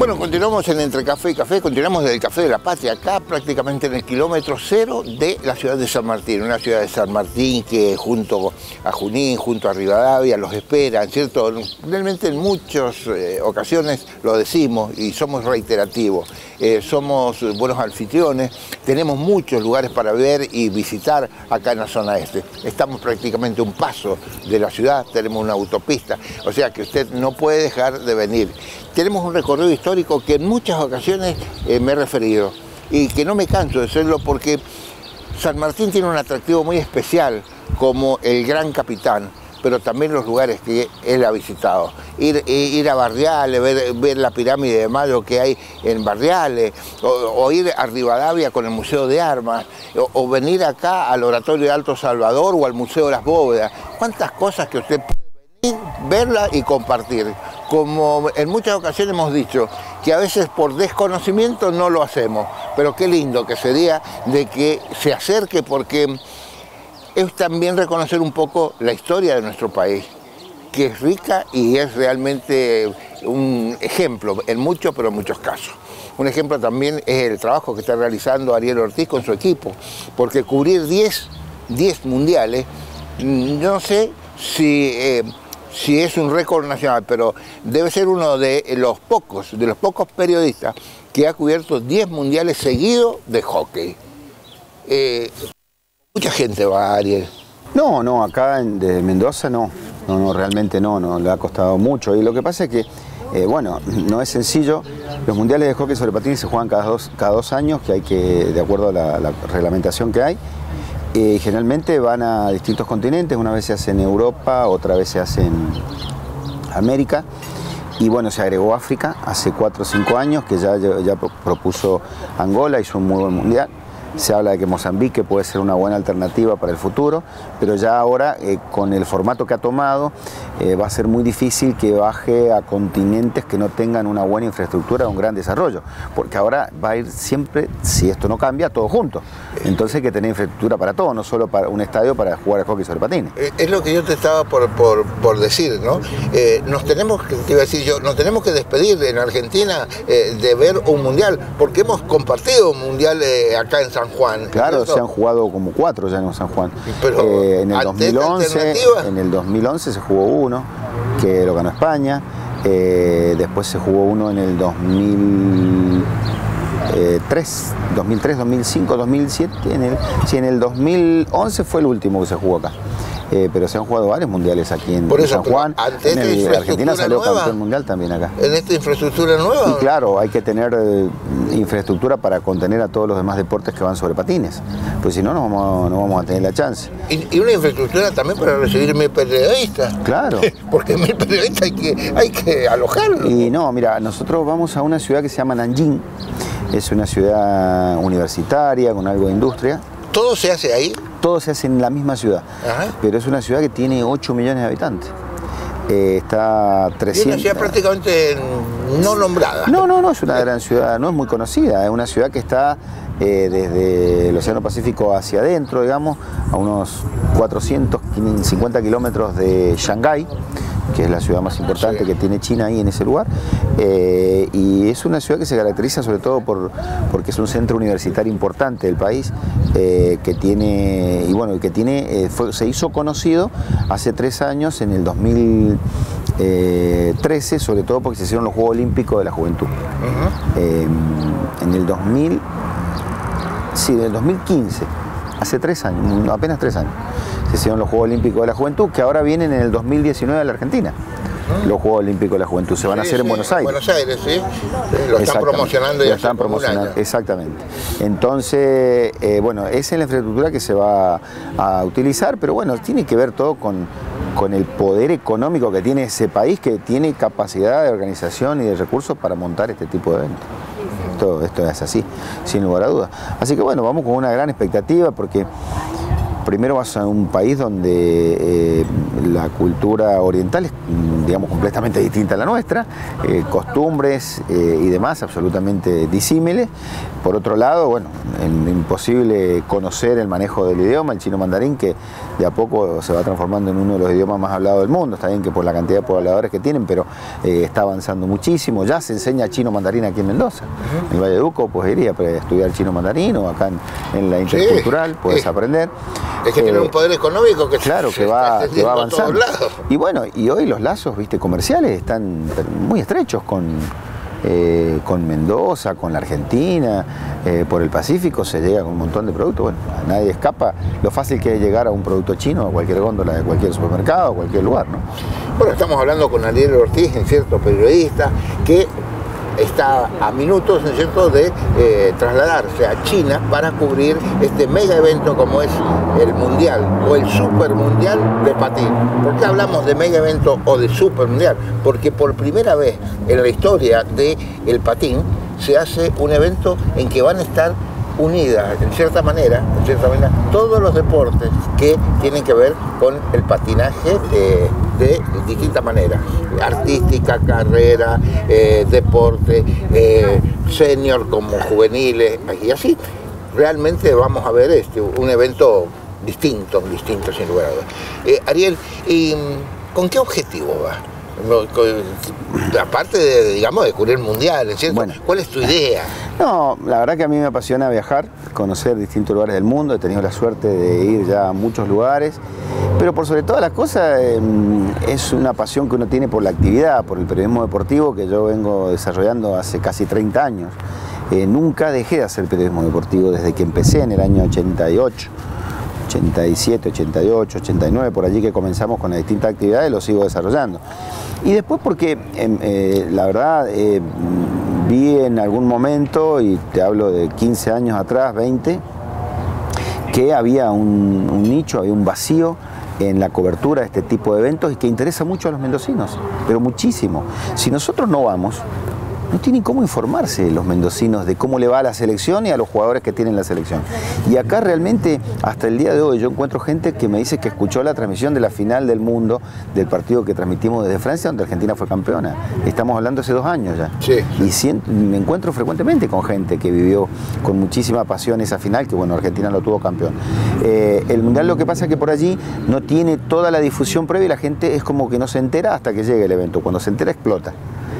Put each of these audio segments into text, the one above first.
Bueno, continuamos en Entre Café y Café, continuamos desde el Café de la Patria, acá prácticamente en el kilómetro cero de la ciudad de San Martín, una ciudad de San Martín que junto a Junín, junto a Rivadavia, los esperan, ¿cierto? Realmente en muchas eh, ocasiones lo decimos y somos reiterativos, eh, somos buenos anfitriones, tenemos muchos lugares para ver y visitar acá en la zona este. Estamos prácticamente un paso de la ciudad, tenemos una autopista, o sea que usted no puede dejar de venir. Tenemos un recorrido histórico que en muchas ocasiones eh, me he referido y que no me canso de hacerlo porque San Martín tiene un atractivo muy especial como el gran capitán, pero también los lugares que él ha visitado. Ir, ir a Barriales, ver, la pirámide de Mayo que hay en Barriales, o, ir a Rivadavia con el Museo de Armas, o, venir acá al Oratorio de Alto Salvador o al Museo de las Bóvedas. ¿Cuántas cosas que usted puede venir, verla y compartir? Como en muchas ocasiones hemos dicho, que a veces por desconocimiento no lo hacemos, pero qué lindo que sería de que se acerque porque es también reconocer un poco la historia de nuestro país, que es rica y es realmente un ejemplo en muchos, pero en muchos casos. Un ejemplo también es el trabajo que está realizando Ariel Ortiz con su equipo, porque cubrir 10, 10 mundiales, no sé si... Eh, si es un récord nacional, pero debe ser uno de los pocos, de los pocos periodistas que ha cubierto 10 mundiales seguidos de hockey. Eh, mucha gente va, Ariel. No, no, acá desde Mendoza no, no, no, realmente no, no, le ha costado mucho. Y lo que pasa es que, eh, bueno, no es sencillo. Los mundiales de hockey sobre patines se juegan cada dos, cada dos años, que hay que, de acuerdo a la reglamentación que hay. Eh, generalmente van a distintos continentes, una vez se hace en Europa, otra vez se hace en América. Y bueno, se agregó África hace 4 o 5 años, que ya, ya propuso Angola, hizo un muy buen mundial se habla de que Mozambique puede ser una buena alternativa para el futuro, pero ya ahora eh, con el formato que ha tomado eh, va a ser muy difícil que baje a continentes que no tengan una buena infraestructura un gran desarrollo, porque ahora va a ir siempre, si esto no cambia, todo junto. Entonces hay que tener infraestructura para todo, no solo para un estadio para jugar hockey sobre patines. Eh, es lo que yo te estaba por, decir, ¿no? nos tenemos que, te iba a decir yo, nos tenemos que despedir en Argentina de ver un mundial, porque hemos compartido un mundial acá en San Juan. Claro, se han jugado como cuatro ya en San Juan. Eh, en el 2011, en el 2011 se jugó uno que lo ganó España. Eh, después se jugó uno en el 2003, 2003, 2005, 2007. En el, sí, en el 2011 fue el último que se jugó acá. Eh, pero se han jugado varios mundiales aquí en, San Juan. En Argentina salió campeón mundial también acá. ¿En esta infraestructura nueva? Y claro, hay que tener eh, infraestructura para contener a todos los demás deportes que van sobre patines, pues si no, no vamos, no vamos a tener la chance. Y, una infraestructura también para recibir mil periodistas. Claro. Porque mil periodistas hay que, hay que alojarlos. Y no, mira, nosotros vamos a una ciudad que se llama Nanjing, es una ciudad universitaria con algo de industria. ¿Todo se hace ahí? Todo se hace en la misma ciudad, pero es una ciudad que tiene 8 millones de habitantes. Eh, está 300... Es una ciudad prácticamente no nombrada. No, no, no, es una gran ciudad, no es muy conocida, es una ciudad que está eh, desde el Océano Pacífico hacia adentro, digamos, a unos 450 kilómetros de Shanghái que es la ciudad más importante que tiene China ahí en ese lugar. Eh, y es una ciudad que se caracteriza sobre todo por, porque es un centro universitario importante del país, eh, que tiene, y bueno, que tiene, eh, se hizo conocido hace tres años, en el 2013, sobre todo porque se hicieron los Juegos Olímpicos de la Juventud. en el 2000, sí, en el 2015, hace tres años, apenas tres años se hicieron los Juegos Olímpicos de la Juventud, que ahora vienen en el 2019 a la Argentina. Los Juegos Olímpicos de la Juventud se van a hacer en Buenos Aires. Buenos Aires, sí. Lo están promocionando ya. Lo están promocionando, exactamente. Entonces, eh, bueno, esa es la infraestructura que se va a utilizar, pero bueno, tiene que ver todo con, con el poder económico que tiene ese país, que tiene capacidad de organización y de recursos para montar este tipo de eventos. Esto, esto es así, sin lugar a dudas. Así que bueno, vamos con una gran expectativa porque primero vas a un país donde eh, la cultura oriental es, digamos, completamente distinta a la nuestra, eh, costumbres eh, y demás absolutamente disímiles. Por otro lado, bueno, imposible conocer el manejo del idioma, el chino mandarín, que de a poco se va transformando en uno de los idiomas más hablados del mundo. Está bien que por la cantidad de pobladores que tienen, pero está avanzando muchísimo. Ya se enseña chino mandarín aquí en Mendoza. En el Valle de Uco, pues iría a estudiar chino mandarín o acá en, la intercultural, puedes aprender. Es que tiene un poder económico que claro que va, que va avanzando. Y bueno, y hoy los lazos, viste, comerciales están muy estrechos con, eh, con Mendoza, con la Argentina, eh, por el Pacífico se llega con un montón de productos. Bueno, a nadie escapa lo fácil que es llegar a un producto chino, a cualquier góndola de cualquier supermercado, a cualquier lugar, ¿no? Bueno, estamos hablando con Ariel Ortiz, cierto periodista, que está a minutos cierto? de eh, trasladarse a China para cubrir este mega evento como es el Mundial o el Super Mundial de patín. ¿Por qué hablamos de mega evento o de Super Mundial? Porque por primera vez en la historia del el patín se hace un evento en que van a estar unidas, en cierta manera, en cierta manera, todos los deportes que tienen que ver con el patinaje eh, de distintas maneras, artística, carrera, eh, deporte, eh, senior como juveniles, y así. Realmente vamos a ver este, un evento distinto, distinto sin lugar a dudas. Ariel, ¿y con qué objetivo va? aparte de, digamos, de cubrir el mundial, ¿cierto? ¿Cuál es tu idea? No, la verdad que a mí me apasiona viajar, conocer distintos lugares del mundo, he tenido la suerte de ir ya a muchos lugares, pero por sobre todas las cosas em, es una pasión que uno tiene por la actividad, por el periodismo deportivo que yo vengo desarrollando hace casi 30 años. Eh, nunca dejé de hacer periodismo deportivo desde que empecé en el año 88. 87, 88, 89, por allí que comenzamos con las distintas actividades, lo sigo desarrollando. Y después porque, em, eh, la verdad, eh, vi en algún momento, y te hablo de 15 años atrás, 20, que había un, nicho, había un vacío en la cobertura de este tipo de eventos y que interesa mucho a los mendocinos, pero muchísimo. Si nosotros no vamos, no tienen cómo informarse los mendocinos de cómo le va a la selección y a los jugadores que tienen la selección. Y acá realmente, hasta el día de hoy, yo encuentro gente que me dice que escuchó la transmisión de la final del mundo del partido que transmitimos desde Francia, donde Argentina fue campeona. Estamos hablando hace dos años ya. Y me encuentro frecuentemente con gente que vivió con muchísima pasión esa final, que bueno, Argentina lo tuvo campeón. Eh, el Mundial lo que pasa es que por allí no tiene toda la difusión previa y la gente es como que no se entera hasta que llegue el evento. Cuando se entera explota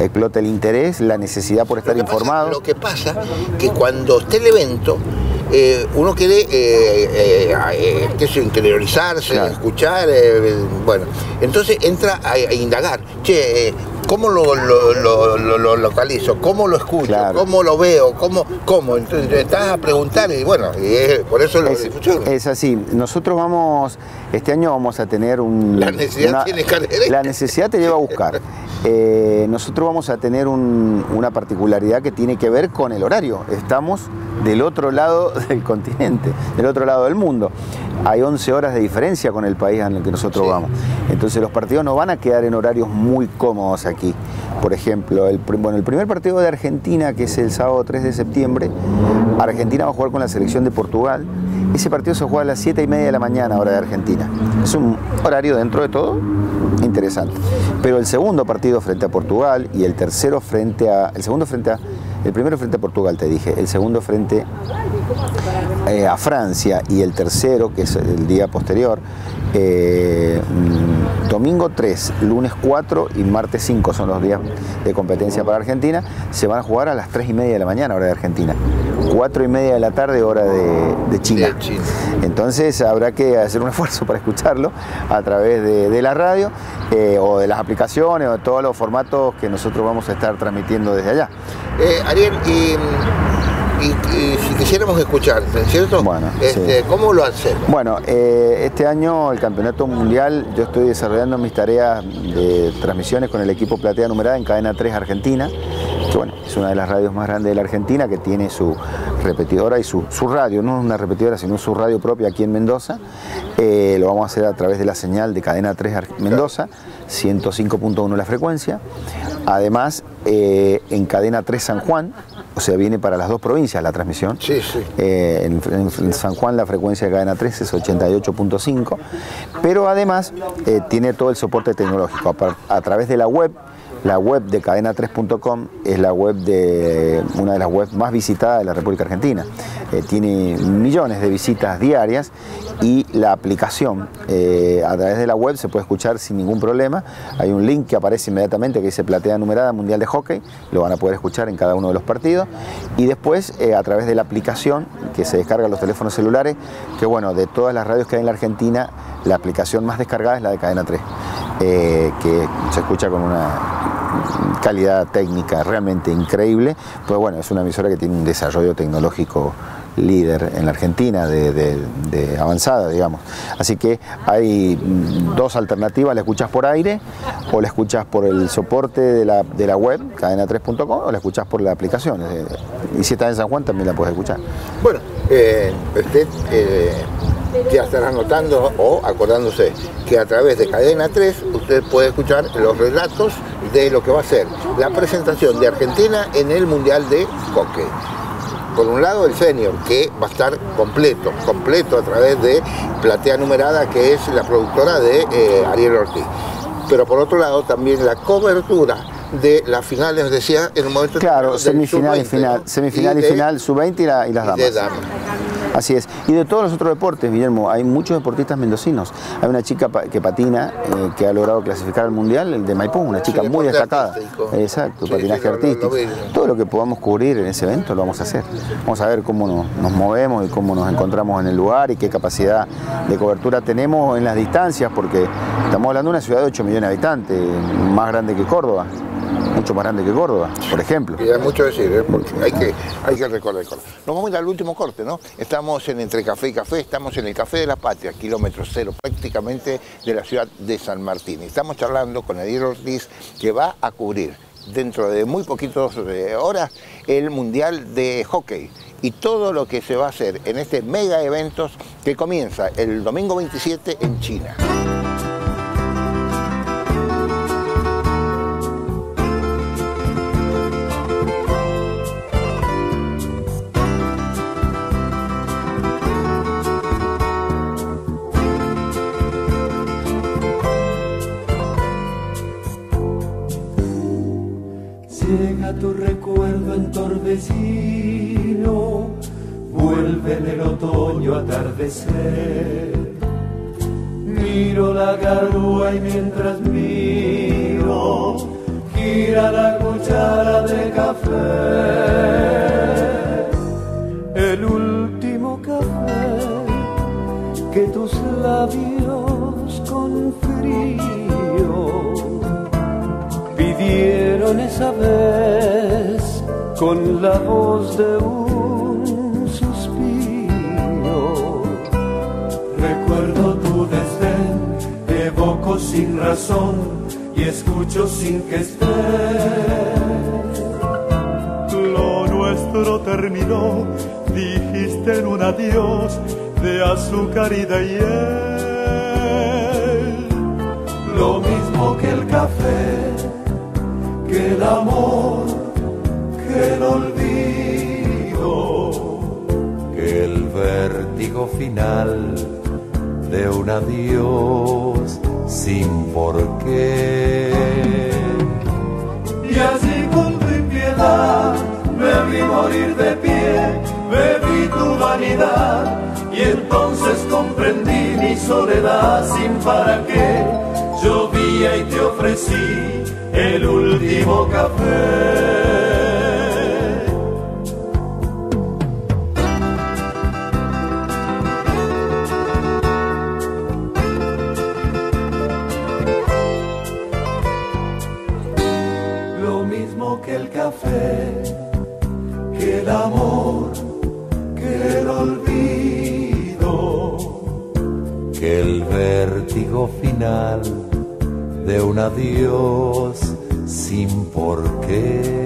explota el interés, la necesidad por estar informado. lo que pasa que cuando esté el evento, eh, uno quiere eh, eh, eh interiorizarse, escuchar, bueno, entonces entra a, indagar. Che, ¿Cómo lo, lo, localizo? ¿Cómo lo escucho? ¿Cómo lo veo? ¿Cómo? ¿Cómo? Entonces estás a preguntar y bueno, y por eso lo es, Es así. Nosotros vamos, este año vamos a tener un... La necesidad tiene La necesidad te lleva a buscar. Eh, nosotros vamos a tener una particularidad que tiene que ver con el horario. Estamos del otro lado del continente, del otro lado del mundo. Hay 11 horas de diferencia con el país en el que nosotros vamos. Entonces los partidos no van a quedar en horarios muy cómodos aquí. Por ejemplo, el, bueno, el primer partido de Argentina, que es el sábado 3 de septiembre, Argentina va a jugar con la selección de Portugal. Ese partido se juega a las 7 y media de la mañana, hora de Argentina. Es un horario dentro de todo interesante. Pero el segundo partido frente a Portugal y el tercero frente a. El segundo frente a el primero frente a Portugal, te dije, el segundo frente eh, a Francia y el tercero, que es el día posterior, eh, domingo 3, lunes 4 y martes 5 son los días de competencia para Argentina, se van a jugar a las 3 y media de la mañana, hora de Argentina. 4 y media de la tarde, hora de, China. Entonces habrá que hacer un esfuerzo para escucharlo a través de, la radio eh, o de las aplicaciones o de todos los formatos que nosotros vamos a estar transmitiendo desde allá. Eh, Ariel, y, si quisiéramos escucharte, ¿cierto? Bueno, este, ¿cómo lo hacemos? Bueno, eh, este año el Campeonato Mundial, yo estoy desarrollando mis tareas de transmisiones con el equipo Platea Numerada en Cadena 3 Argentina bueno, es una de las radios más grandes de la Argentina que tiene su repetidora y su, radio, no una repetidora, sino su radio propia aquí en Mendoza. Eh, lo vamos a hacer a través de la señal de cadena 3 Mendoza, 105.1 la frecuencia. Además, eh, en cadena 3 San Juan, o sea, viene para las dos provincias la transmisión. Sí, sí. Eh, en, San Juan la frecuencia de cadena 3 es 88.5, pero además eh, tiene todo el soporte tecnológico a través de la web la web de cadena3.com es la web de una de las webs más visitadas de la República Argentina. Eh, tiene millones de visitas diarias y la aplicación eh, a través de la web se puede escuchar sin ningún problema. Hay un link que aparece inmediatamente que dice Platea Numerada Mundial de Hockey, lo van a poder escuchar en cada uno de los partidos. Y después eh, a través de la aplicación que se descarga en los teléfonos celulares, que bueno, de todas las radios que hay en la Argentina, la aplicación más descargada es la de Cadena 3, que se escucha con una calidad técnica realmente increíble, pues bueno, es una emisora que tiene un desarrollo tecnológico líder en la Argentina de, avanzada, digamos. Así que hay dos alternativas, la escuchas por aire o la escuchas por el soporte de la, web, cadena3.com, o la escuchas por la aplicación. Eh, y si estás en San Juan también la puedes escuchar. Bueno, eh, usted eh, ya estará notando o acordándose que a través de Cadena 3 usted puede escuchar los relatos de lo que va a ser la presentación de Argentina en el Mundial de Hockey. Por un lado el senior, que va a estar completo, completo a través de Platea Numerada, que es la productora de eh, Ariel Ortiz. Pero por otro lado también la cobertura de las finales, decía, en un momento... Claro, semifinal y final, semifinal y, final, sub-20 y, las damas. Así es. Y de todos los otros deportes, Guillermo, hay muchos deportistas mendocinos. Hay una chica que patina, eh, que ha logrado clasificar al Mundial, el de Maipú, una chica muy destacada. Exacto, patinaje artístico. Todo lo que podamos cubrir en ese evento lo vamos a hacer. Vamos a ver cómo nos, movemos y cómo nos encontramos en el lugar y qué capacidad de cobertura tenemos en las distancias, porque estamos hablando de una ciudad de 8 millones de habitantes, más grande que Córdoba mucho más grande que Córdoba, por ejemplo. Y hay mucho decir, ¿eh? porque hay que, hay que recordar. Nos vamos a ir al último corte, ¿no? Estamos en Entre Café y Café, estamos en el Café de la Patria, kilómetro cero prácticamente de la ciudad de San Martín. Estamos charlando con Edir Ortiz, que va a cubrir dentro de muy poquitas eh, horas el Mundial de Hockey y todo lo que se va a hacer en este mega evento que comienza el domingo 27 en China. Recuerdo entorpecido, vuelve en el otoño atardecer. Miro la garúa y mientras miro, gira la cuchara de café. El último café que tus labios con frío pidieron esa vez con la voz de un suspiro. Recuerdo tu desdén, evoco sin razón y escucho sin que esté. Lo nuestro terminó, dijiste en un adiós de azúcar y de hiel. Lo mismo que el café que el amor, que el olvido, que el vértigo final de un adiós sin por qué. Y así con tu impiedad me vi morir de pie, vi tu vanidad y entonces comprendí mi soledad sin para qué. Llovía y te ofrecí el último café. Adiós sin por qué.